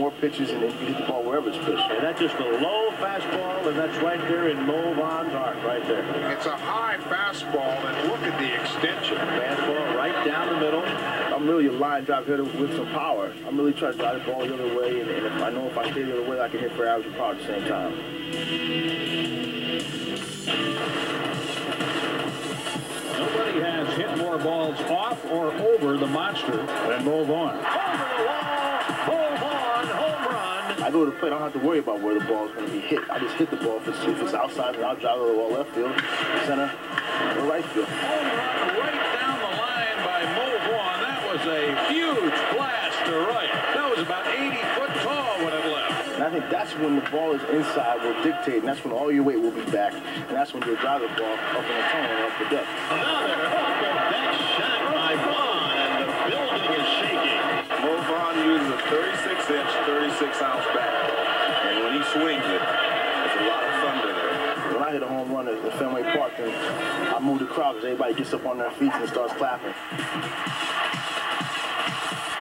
more pitches and you hit the ball wherever it's pitched. And that's just a low fastball, and that's right there in Mo Vaughn's heart, right there. It's a high fastball, and look at the extension. Fastball right down the middle. I'm really a line drive hitter with some power. I'm really trying to drive the ball the other way, and, and if I know if I stay the other way, I can hit for average and power at the same time. Nobody has hit more balls off or over the monster than Mo Vaughn. I go to the plate, I don't have to worry about where the ball is going to be hit. I just hit the ball. If it's, if it's outside, then I'll drive the ball left field, center, or right field. Home run right down the line by Mo Vaughn. That was a huge blast to right. That was about 80 foot tall when it left. And I think that's when the ball is inside will dictate, and that's when all your weight will be back, and that's when you'll drive the ball up in the tunnel or up the deck. It, there's a lot of thunder there. When I hit a home run at Fenway Park, I move the crowd because everybody gets up on their feet and starts clapping.